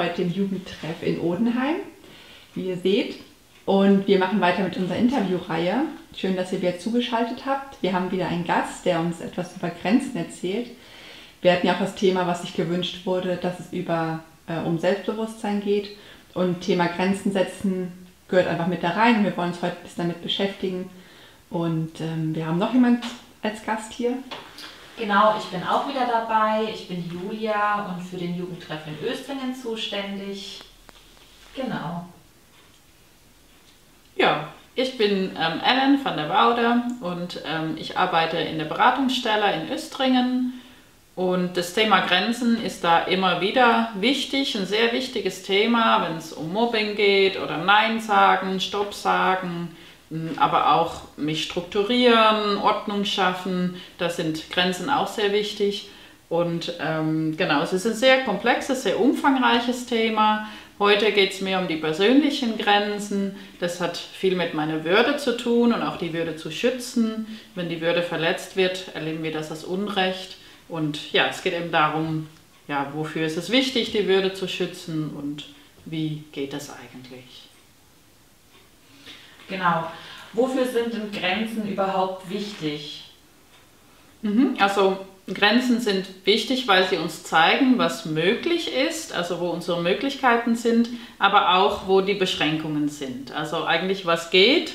heute im Jugendtreff in Odenheim, wie ihr seht. Und wir machen weiter mit unserer Interviewreihe. Schön, dass ihr wieder zugeschaltet habt. Wir haben wieder einen Gast, der uns etwas über Grenzen erzählt. Wir hatten ja auch das Thema, was sich gewünscht wurde, dass es über, äh, um Selbstbewusstsein geht. Und Thema Grenzen setzen gehört einfach mit da rein. Wir wollen uns heute ein bisschen damit beschäftigen. Und ähm, wir haben noch jemand als Gast hier. Genau, ich bin auch wieder dabei. Ich bin Julia und für den Jugendtreff in Östringen zuständig. Genau. Ja, ich bin ähm, Ellen van der Woude und ähm, ich arbeite in der Beratungsstelle in Östringen. Und das Thema Grenzen ist da immer wieder wichtig, ein sehr wichtiges Thema, wenn es um Mobbing geht oder Nein sagen, Stopp sagen, aber auch mich strukturieren, Ordnung schaffen, da sind Grenzen auch sehr wichtig. Und ähm, genau, es ist ein sehr komplexes, sehr umfangreiches Thema. Heute geht es mehr um die persönlichen Grenzen. Das hat viel mit meiner Würde zu tun und auch die Würde zu schützen. Wenn die Würde verletzt wird, erleben wir das als Unrecht. Und ja, es geht eben darum, ja, wofür ist es wichtig, die Würde zu schützen und wie geht das eigentlich? Genau. Wofür sind denn Grenzen überhaupt wichtig? Mhm. Also Grenzen sind wichtig, weil sie uns zeigen, was möglich ist, also wo unsere Möglichkeiten sind, aber auch wo die Beschränkungen sind. Also eigentlich was geht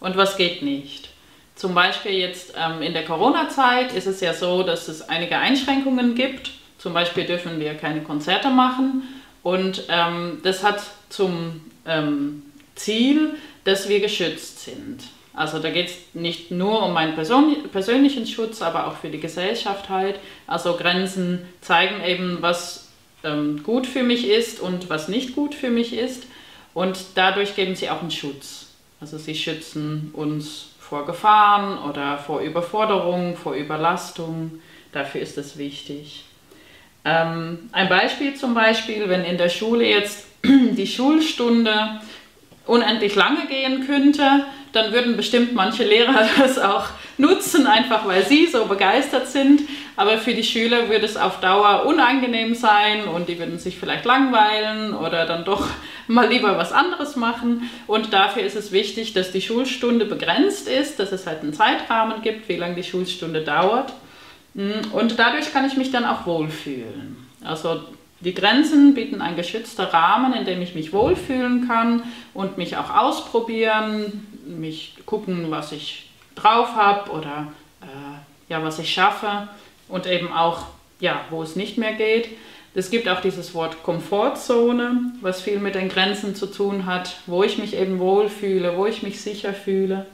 und was geht nicht. Zum Beispiel jetzt ähm, in der Corona-Zeit ist es ja so, dass es einige Einschränkungen gibt. Zum Beispiel dürfen wir keine Konzerte machen und ähm, das hat zum ähm, Ziel, dass wir geschützt sind. Also da geht es nicht nur um meinen persönlichen Schutz, aber auch für die Gesellschaft halt. Also Grenzen zeigen eben, was ähm, gut für mich ist und was nicht gut für mich ist. Und dadurch geben sie auch einen Schutz. Also sie schützen uns vor Gefahren oder vor Überforderung, vor Überlastung. Dafür ist es wichtig. Ähm, ein Beispiel zum Beispiel, wenn in der Schule jetzt die Schulstunde unendlich lange gehen könnte, dann würden bestimmt manche Lehrer das auch nutzen, einfach weil sie so begeistert sind. Aber für die Schüler würde es auf Dauer unangenehm sein und die würden sich vielleicht langweilen oder dann doch mal lieber was anderes machen. Und dafür ist es wichtig, dass die Schulstunde begrenzt ist, dass es halt einen Zeitrahmen gibt, wie lange die Schulstunde dauert. Und dadurch kann ich mich dann auch wohlfühlen. Also die Grenzen bieten einen geschützten Rahmen, in dem ich mich wohlfühlen kann und mich auch ausprobieren, mich gucken, was ich drauf habe oder äh, ja, was ich schaffe und eben auch, ja, wo es nicht mehr geht. Es gibt auch dieses Wort Komfortzone, was viel mit den Grenzen zu tun hat, wo ich mich eben wohlfühle, wo ich mich sicher fühle.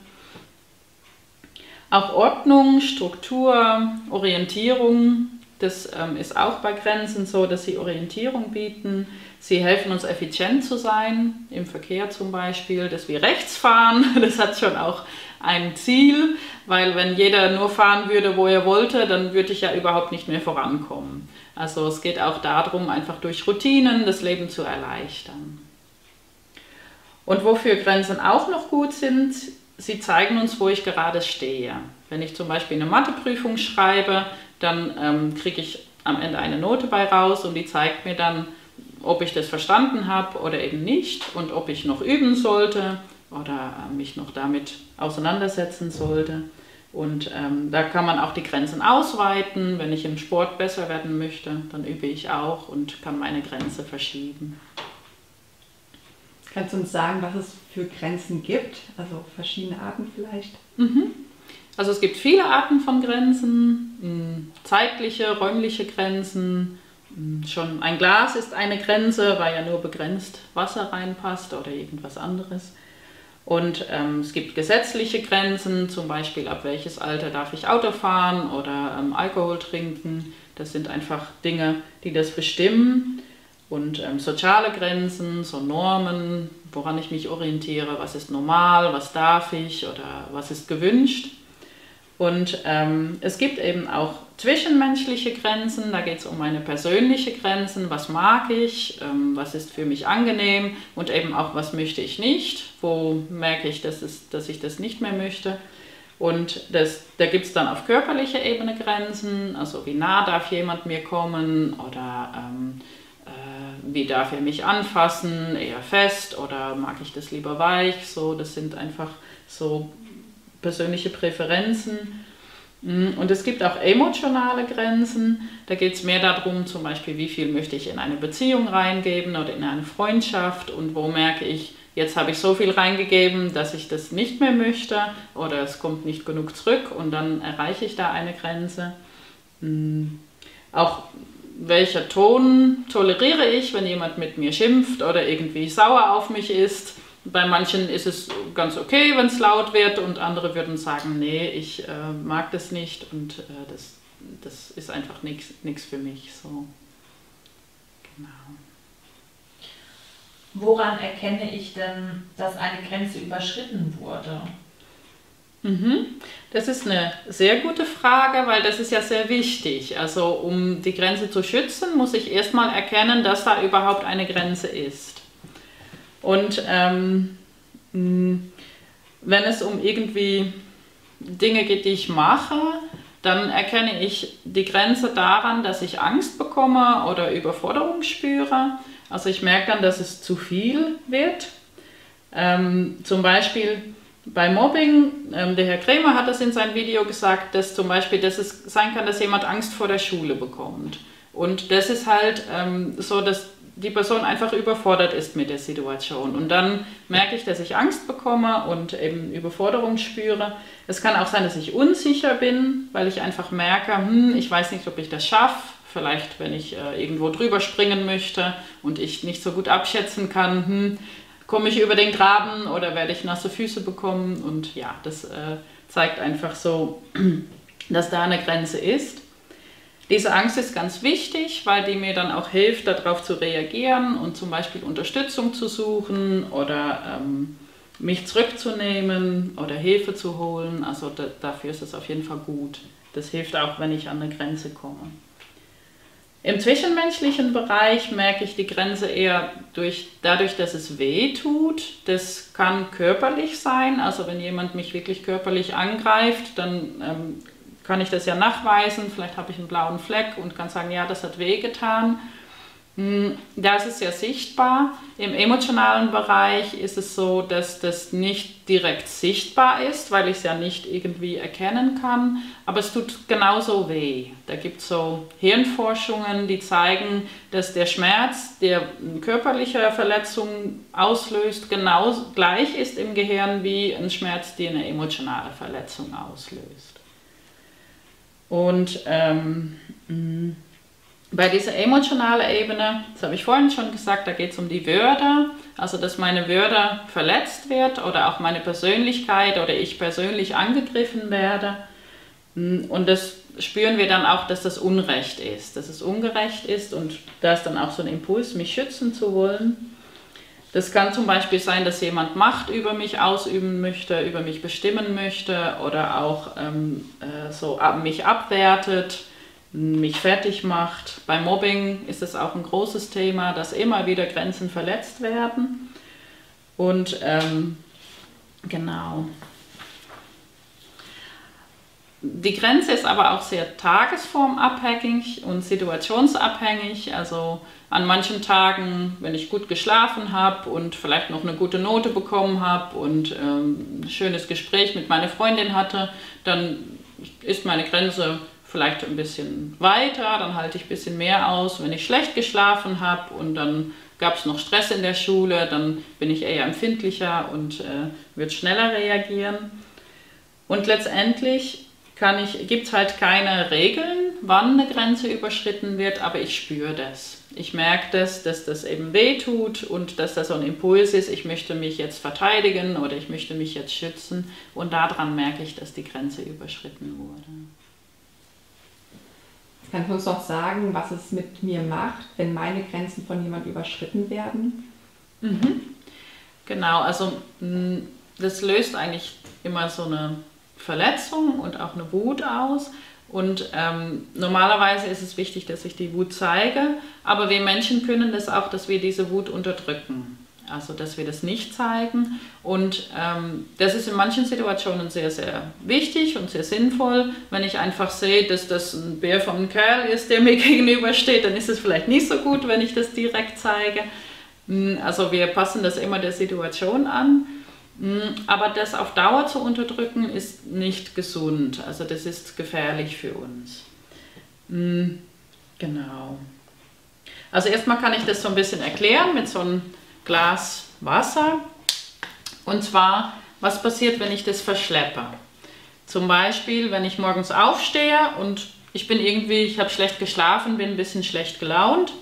Auch Ordnung, Struktur, Orientierung das ähm, ist auch bei Grenzen so, dass sie Orientierung bieten. Sie helfen uns effizient zu sein, im Verkehr zum Beispiel, dass wir rechts fahren. Das hat schon auch ein Ziel, weil wenn jeder nur fahren würde, wo er wollte, dann würde ich ja überhaupt nicht mehr vorankommen. Also es geht auch darum, einfach durch Routinen das Leben zu erleichtern. Und wofür Grenzen auch noch gut sind, sie zeigen uns, wo ich gerade stehe. Wenn ich zum Beispiel eine Matheprüfung schreibe, dann ähm, kriege ich am Ende eine Note bei raus und die zeigt mir dann, ob ich das verstanden habe oder eben nicht und ob ich noch üben sollte oder äh, mich noch damit auseinandersetzen sollte. Und ähm, da kann man auch die Grenzen ausweiten. Wenn ich im Sport besser werden möchte, dann übe ich auch und kann meine Grenze verschieben. Kannst du uns sagen, was es für Grenzen gibt? Also verschiedene Arten vielleicht? Mhm. Also es gibt viele Arten von Grenzen, hm, zeitliche, räumliche Grenzen. Hm, schon ein Glas ist eine Grenze, weil ja nur begrenzt Wasser reinpasst oder irgendwas anderes. Und ähm, es gibt gesetzliche Grenzen, zum Beispiel ab welches Alter darf ich Auto fahren oder ähm, Alkohol trinken. Das sind einfach Dinge, die das bestimmen. Und ähm, soziale Grenzen, so Normen, woran ich mich orientiere, was ist normal, was darf ich oder was ist gewünscht. Und ähm, es gibt eben auch zwischenmenschliche Grenzen, da geht es um meine persönliche Grenzen, was mag ich, ähm, was ist für mich angenehm? Und eben auch, was möchte ich nicht, wo merke ich, dass, es, dass ich das nicht mehr möchte. Und das, da gibt es dann auf körperlicher Ebene Grenzen, also wie nah darf jemand mir kommen? Oder ähm, äh, wie darf er mich anfassen, eher fest? Oder mag ich das lieber weich, so, das sind einfach so persönliche Präferenzen. Mm, und es gibt auch emotionale Grenzen. Da geht es mehr darum, zum Beispiel, wie viel möchte ich in eine Beziehung reingeben oder in eine Freundschaft und wo merke ich, jetzt habe ich so viel reingegeben, dass ich das nicht mehr möchte oder es kommt nicht genug zurück und dann erreiche ich da eine Grenze. Mm, auch welcher Ton toleriere ich, wenn jemand mit mir schimpft oder irgendwie sauer auf mich ist. Bei manchen ist es ganz okay, wenn es laut wird und andere würden sagen, nee, ich äh, mag das nicht und äh, das, das ist einfach nichts für mich. So. Genau. Woran erkenne ich denn, dass eine Grenze überschritten wurde? Mhm. Das ist eine sehr gute Frage, weil das ist ja sehr wichtig. Also um die Grenze zu schützen, muss ich erstmal erkennen, dass da überhaupt eine Grenze ist. Und ähm, wenn es um irgendwie Dinge geht, die ich mache, dann erkenne ich die Grenze daran, dass ich Angst bekomme oder Überforderung spüre. Also ich merke dann, dass es zu viel wird. Ähm, zum Beispiel bei Mobbing, ähm, der Herr Krämer hat das in seinem Video gesagt, dass zum Beispiel dass es sein kann, dass jemand Angst vor der Schule bekommt. Und das ist halt ähm, so, dass die Person einfach überfordert ist mit der Situation. Und dann merke ich, dass ich Angst bekomme und eben Überforderung spüre. Es kann auch sein, dass ich unsicher bin, weil ich einfach merke, hm, ich weiß nicht, ob ich das schaffe. Vielleicht, wenn ich äh, irgendwo drüber springen möchte und ich nicht so gut abschätzen kann, hm, komme ich über den Graben oder werde ich nasse Füße bekommen? Und ja, das äh, zeigt einfach so, dass da eine Grenze ist. Diese Angst ist ganz wichtig, weil die mir dann auch hilft, darauf zu reagieren und zum Beispiel Unterstützung zu suchen oder ähm, mich zurückzunehmen oder Hilfe zu holen. Also da, dafür ist es auf jeden Fall gut. Das hilft auch, wenn ich an eine Grenze komme. Im zwischenmenschlichen Bereich merke ich die Grenze eher durch, dadurch, dass es weh tut. Das kann körperlich sein. Also wenn jemand mich wirklich körperlich angreift, dann ähm, kann ich das ja nachweisen. Vielleicht habe ich einen blauen Fleck und kann sagen, ja, das hat weh getan. Hm, da ist sehr sichtbar. Im emotionalen Bereich ist es so, dass das nicht direkt sichtbar ist, weil ich es ja nicht irgendwie erkennen kann, aber es tut genauso weh. Da gibt es so Hirnforschungen, die zeigen, dass der Schmerz, der eine körperliche Verletzung auslöst, genau gleich ist im Gehirn wie ein Schmerz, der eine emotionale Verletzung auslöst. Und ähm, hm, bei dieser emotionalen Ebene, das habe ich vorhin schon gesagt, da geht es um die Würde, also dass meine Würde verletzt wird oder auch meine Persönlichkeit oder ich persönlich angegriffen werde. Und das spüren wir dann auch, dass das Unrecht ist, dass es ungerecht ist und da ist dann auch so ein Impuls, mich schützen zu wollen. Das kann zum Beispiel sein, dass jemand Macht über mich ausüben möchte, über mich bestimmen möchte oder auch ähm, äh, so ab, mich abwertet mich fertig macht. Bei Mobbing ist es auch ein großes Thema, dass immer wieder Grenzen verletzt werden. Und ähm, genau. Die Grenze ist aber auch sehr tagesformabhängig und situationsabhängig. Also an manchen Tagen, wenn ich gut geschlafen habe und vielleicht noch eine gute Note bekommen habe und ähm, ein schönes Gespräch mit meiner Freundin hatte, dann ist meine Grenze vielleicht ein bisschen weiter, dann halte ich ein bisschen mehr aus. Wenn ich schlecht geschlafen habe und dann gab es noch Stress in der Schule, dann bin ich eher empfindlicher und äh, wird schneller reagieren. Und letztendlich gibt es halt keine Regeln, wann eine Grenze überschritten wird, aber ich spüre das. Ich merke das, dass das eben weh tut und dass das so ein Impuls ist, ich möchte mich jetzt verteidigen oder ich möchte mich jetzt schützen und daran merke ich, dass die Grenze überschritten wurde. Kannst du uns doch sagen, was es mit mir macht, wenn meine Grenzen von jemand überschritten werden? Mhm. Genau, also das löst eigentlich immer so eine Verletzung und auch eine Wut aus. Und ähm, normalerweise ist es wichtig, dass ich die Wut zeige, aber wir Menschen können das auch, dass wir diese Wut unterdrücken. Also, dass wir das nicht zeigen. Und ähm, das ist in manchen Situationen sehr, sehr wichtig und sehr sinnvoll. Wenn ich einfach sehe, dass das ein Bär vom Kerl ist, der mir gegenübersteht, dann ist es vielleicht nicht so gut, wenn ich das direkt zeige. Hm, also, wir passen das immer der Situation an. Hm, aber das auf Dauer zu unterdrücken, ist nicht gesund. Also, das ist gefährlich für uns. Hm, genau. Also erstmal kann ich das so ein bisschen erklären mit so einem Glas Wasser. Und zwar, was passiert, wenn ich das verschleppe? Zum Beispiel, wenn ich morgens aufstehe und ich bin irgendwie, ich habe schlecht geschlafen, bin ein bisschen schlecht gelaunt,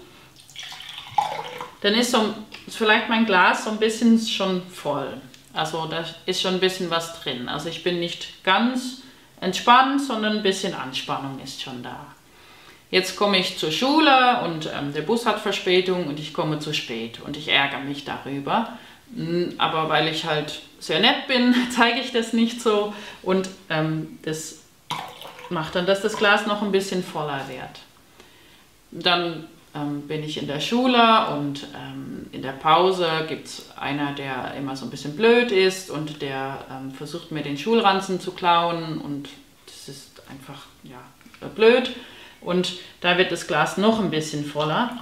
dann ist, so, ist vielleicht mein Glas so ein bisschen schon voll. Also da ist schon ein bisschen was drin. Also ich bin nicht ganz entspannt, sondern ein bisschen Anspannung ist schon da. Jetzt komme ich zur Schule und ähm, der Bus hat Verspätung und ich komme zu spät und ich ärgere mich darüber. Hm, aber weil ich halt sehr nett bin, zeige ich das nicht so und ähm, das macht dann, dass das Glas noch ein bisschen voller wird. Dann ähm, bin ich in der Schule und ähm, in der Pause gibt es einer, der immer so ein bisschen blöd ist und der ähm, versucht mir den Schulranzen zu klauen und das ist einfach ja, blöd und da wird das Glas noch ein bisschen voller.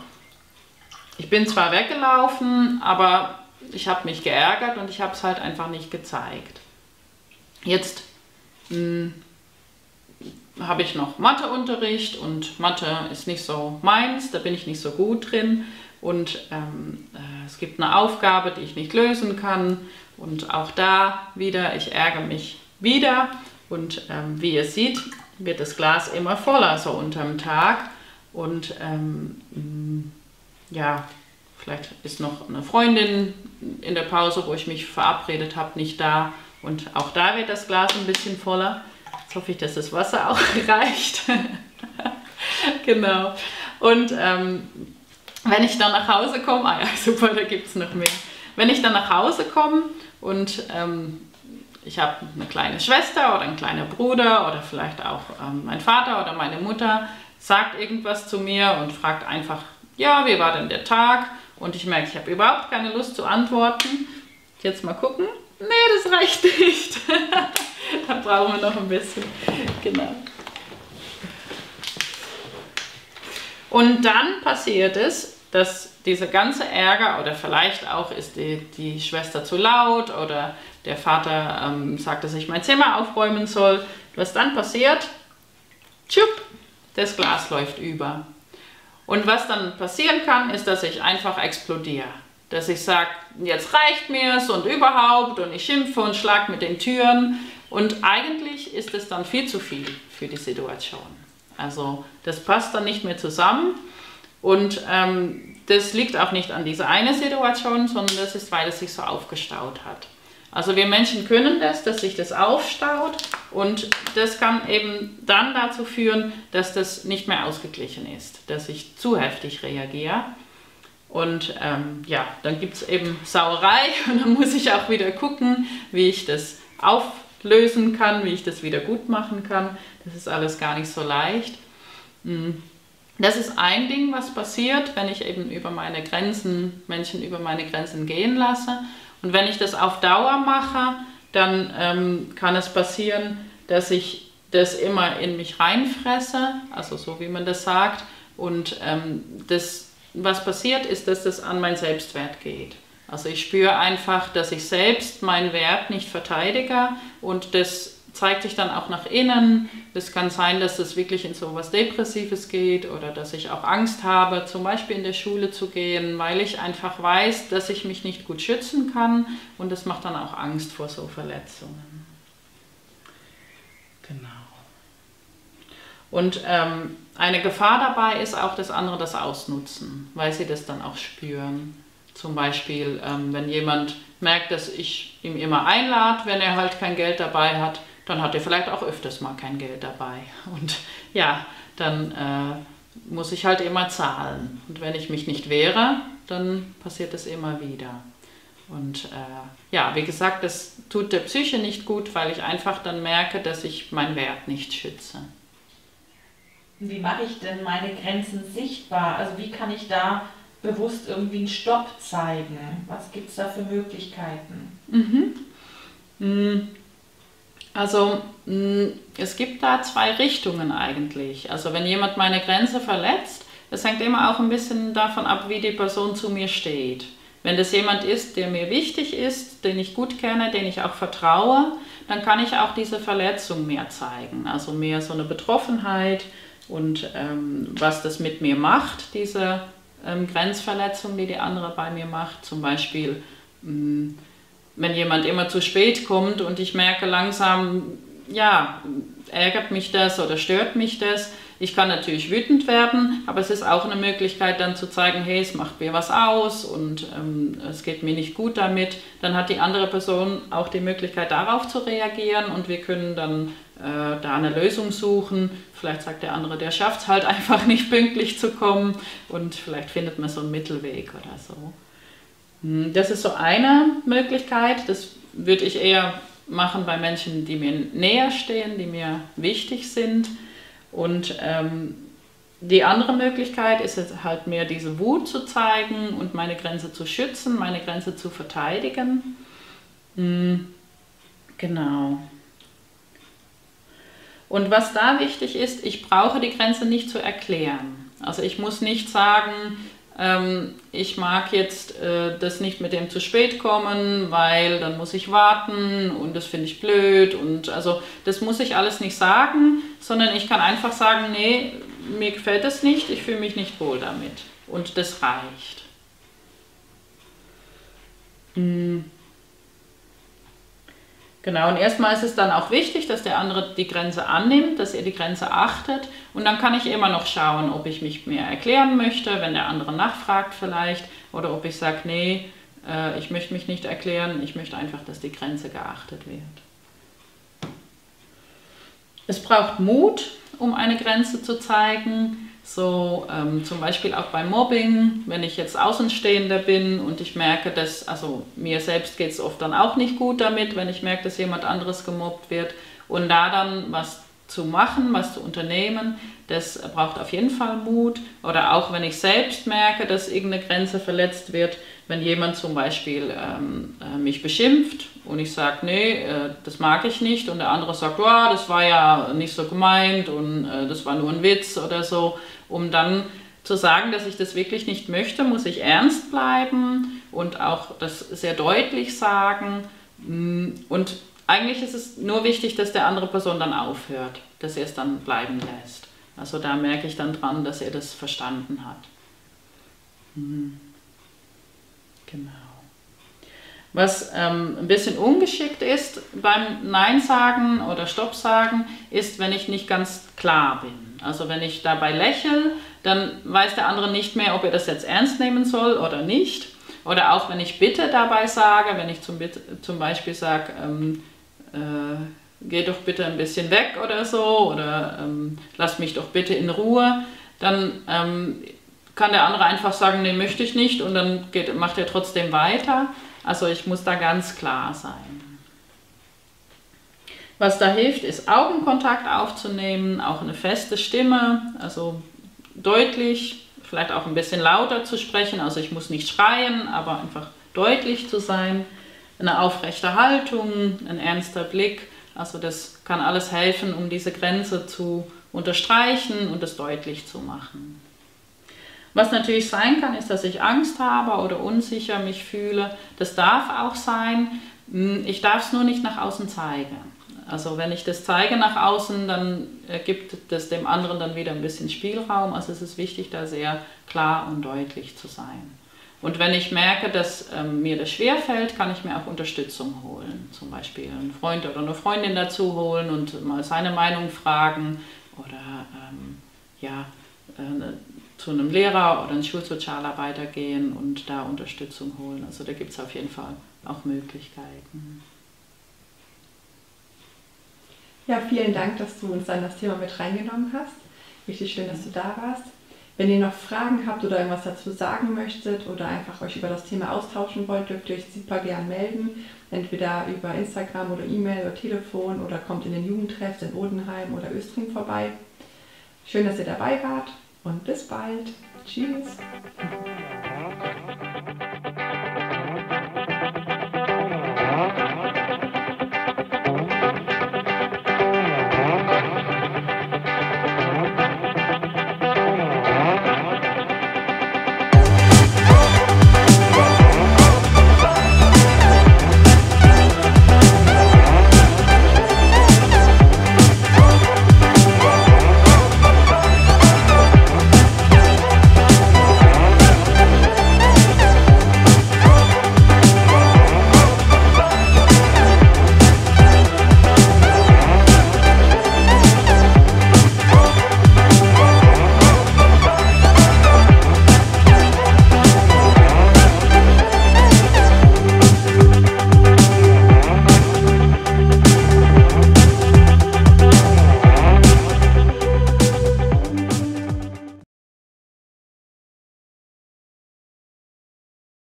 Ich bin zwar weggelaufen, aber ich habe mich geärgert und ich habe es halt einfach nicht gezeigt. Jetzt hm, habe ich noch Matheunterricht und Mathe ist nicht so meins, da bin ich nicht so gut drin und ähm, äh, es gibt eine Aufgabe, die ich nicht lösen kann und auch da wieder, ich ärgere mich wieder und ähm, wie ihr seht, wird das Glas immer voller so unterm Tag. Und ähm, mm, ja, vielleicht ist noch eine Freundin in der Pause, wo ich mich verabredet habe, nicht da. Und auch da wird das Glas ein bisschen voller. Hoffe ich, dass das Wasser auch reicht. genau. Und ähm, wenn ich dann nach Hause komme, ah ja, super, da gibt es noch mehr. Wenn ich dann nach Hause komme und ähm, ich habe eine kleine Schwester oder einen kleinen Bruder oder vielleicht auch ähm, mein Vater oder meine Mutter sagt irgendwas zu mir und fragt einfach, ja, wie war denn der Tag? Und ich merke, ich habe überhaupt keine Lust zu antworten. Jetzt mal gucken. Nee, das reicht nicht. Da brauchen wir noch ein bisschen. Genau. Und dann passiert es, dass dieser ganze Ärger oder vielleicht auch ist die, die Schwester zu laut oder der Vater ähm, sagt, dass ich mein Zimmer aufräumen soll. Was dann passiert? Tschupp, das Glas läuft über. Und was dann passieren kann, ist, dass ich einfach explodiere. Dass ich sage, jetzt reicht mir's und überhaupt und ich schimpfe und schlage mit den Türen. Und eigentlich ist es dann viel zu viel für die Situation. Also das passt dann nicht mehr zusammen. Und ähm, das liegt auch nicht an dieser eine Situation, sondern das ist, weil es sich so aufgestaut hat. Also wir Menschen können das, dass sich das aufstaut und das kann eben dann dazu führen, dass das nicht mehr ausgeglichen ist, dass ich zu heftig reagiere. Und ähm, ja, dann gibt es eben Sauerei und dann muss ich auch wieder gucken, wie ich das auflösen kann, wie ich das wieder gut machen kann. Das ist alles gar nicht so leicht. Hm. Das ist ein Ding, was passiert, wenn ich eben über meine Grenzen, Menschen über meine Grenzen gehen lasse. Und wenn ich das auf Dauer mache, dann ähm, kann es passieren, dass ich das immer in mich reinfresse, also so wie man das sagt. Und ähm, das, was passiert, ist, dass das an mein Selbstwert geht. Also ich spüre einfach, dass ich selbst meinen Wert nicht verteidige und das zeigt sich dann auch nach innen. Es kann sein, dass es wirklich in so etwas Depressives geht oder dass ich auch Angst habe, zum Beispiel in der Schule zu gehen, weil ich einfach weiß, dass ich mich nicht gut schützen kann und das macht dann auch Angst vor so Verletzungen. Genau. Und ähm, eine Gefahr dabei ist auch, dass andere das ausnutzen, weil sie das dann auch spüren. Zum Beispiel, ähm, wenn jemand merkt, dass ich ihm immer einlade, wenn er halt kein Geld dabei hat, dann hat er vielleicht auch öfters mal kein Geld dabei. Und ja, dann äh, muss ich halt immer zahlen. Und wenn ich mich nicht wehre, dann passiert es immer wieder. Und äh, ja, wie gesagt, das tut der Psyche nicht gut, weil ich einfach dann merke, dass ich meinen Wert nicht schütze. Wie mache ich denn meine Grenzen sichtbar? Also wie kann ich da bewusst irgendwie einen Stopp zeigen? Was gibt es da für Möglichkeiten? Mhm. Hm. Also hm, es gibt da zwei Richtungen eigentlich. Also wenn jemand meine Grenze verletzt, es hängt immer auch ein bisschen davon ab, wie die Person zu mir steht. Wenn das jemand ist, der mir wichtig ist, den ich gut kenne, den ich auch vertraue, dann kann ich auch diese Verletzung mehr zeigen. Also mehr so eine Betroffenheit und ähm, was das mit mir macht, diese ähm, Grenzverletzung, die die andere bei mir macht. Zum Beispiel, mh, hm, wenn jemand immer zu spät kommt und ich merke langsam, ja, ärgert mich das oder stört mich das. Ich kann natürlich wütend werden, aber es ist auch eine Möglichkeit dann zu zeigen, hey, es macht mir was aus und ähm, es geht mir nicht gut damit. Dann hat die andere Person auch die Möglichkeit darauf zu reagieren und wir können dann äh, da eine Lösung suchen. Vielleicht sagt der andere, der schafft es halt einfach nicht pünktlich zu kommen und vielleicht findet man so einen Mittelweg oder so. Hm, das ist so eine Möglichkeit, das würde ich eher machen bei Menschen, die mir näher stehen, die mir wichtig sind. Und ähm, die andere Möglichkeit ist jetzt halt mehr diese Wut zu zeigen und meine Grenze zu schützen, meine Grenze zu verteidigen. Mhm. Genau. Und was da wichtig ist, ich brauche die Grenze nicht zu erklären. Also ich muss nicht sagen, ähm, ich mag jetzt äh, das nicht mit dem zu spät kommen, weil dann muss ich warten und das finde ich blöd und also das muss ich alles nicht sagen, sondern ich kann einfach sagen, nee, mir gefällt das nicht, ich fühle mich nicht wohl damit und das reicht. Mhm. Genau, und erstmal ist es dann auch wichtig, dass der andere die Grenze annimmt, dass er die Grenze achtet. Und dann kann ich immer noch schauen, ob ich mich mehr erklären möchte, wenn der andere nachfragt vielleicht, oder ob ich sage, nee, äh, ich möchte mich nicht erklären, ich möchte einfach, dass die Grenze geachtet wird. Es braucht Mut, um eine Grenze zu zeigen. So ähm, zum Beispiel auch beim Mobbing, wenn ich jetzt Außenstehender bin und ich merke, dass, also mir selbst geht es oft dann auch nicht gut damit, wenn ich merke, dass jemand anderes gemobbt wird. Und da dann was zu machen, was zu unternehmen, das braucht auf jeden Fall Mut. Oder auch wenn ich selbst merke, dass irgendeine Grenze verletzt wird, wenn jemand zum Beispiel ähm, äh, mich beschimpft und ich sage, nee, äh, das mag ich nicht und der andere sagt, oh, das war ja nicht so gemeint und äh, das war nur ein Witz oder so, um dann zu sagen, dass ich das wirklich nicht möchte, muss ich ernst bleiben und auch das sehr deutlich sagen. Mm, und eigentlich ist es nur wichtig, dass der andere Person dann aufhört, dass er es dann bleiben lässt. Also da merke ich dann dran, dass er das verstanden hat. Mhm. Genau. Was ähm, ein bisschen ungeschickt ist beim Nein sagen oder Stopp sagen, ist, wenn ich nicht ganz klar bin. Also wenn ich dabei lächle, dann weiß der andere nicht mehr, ob er das jetzt ernst nehmen soll oder nicht. Oder auch wenn ich Bitte dabei sage, wenn ich zum, zum Beispiel sage, ähm, äh, geh doch bitte ein bisschen weg oder so, oder ähm, lass mich doch bitte in Ruhe, dann ähm, kann der andere einfach sagen, nee, möchte ich nicht und dann geht, macht er trotzdem weiter. Also ich muss da ganz klar sein. Was da hilft, ist Augenkontakt aufzunehmen, auch eine feste Stimme, also deutlich, vielleicht auch ein bisschen lauter zu sprechen. Also ich muss nicht schreien, aber einfach deutlich zu sein. Eine aufrechte Haltung, ein ernster Blick. Also das kann alles helfen, um diese Grenze zu unterstreichen und es deutlich zu machen. Was natürlich sein kann, ist, dass ich Angst habe oder unsicher mich fühle. Das darf auch sein. Hm, ich darf es nur nicht nach außen zeigen. Also wenn ich das zeige nach außen, dann gibt es dem anderen dann wieder ein bisschen Spielraum. Also es ist wichtig, da sehr klar und deutlich zu sein. Und wenn ich merke, dass ähm, mir das schwerfällt, kann ich mir auch Unterstützung holen. Zum Beispiel einen Freund oder eine Freundin dazu holen und mal seine Meinung fragen oder ähm, ja, äh, zu einem Lehrer oder einem Schulsozialarbeiter gehen und da Unterstützung holen. Also da gibt es auf jeden Fall auch Möglichkeiten. Ja, vielen Dank, dass du uns dann das Thema mit reingenommen hast. Richtig schön, dass du da warst. Wenn ihr noch Fragen habt oder irgendwas dazu sagen möchtet oder einfach euch über das Thema austauschen wollt, dürft ihr euch super gern melden. Entweder über Instagram oder E-Mail oder Telefon oder kommt in den Jugendtreff in Odenheim oder Östring vorbei. Schön, dass ihr dabei wart und bis bald. Tschüss.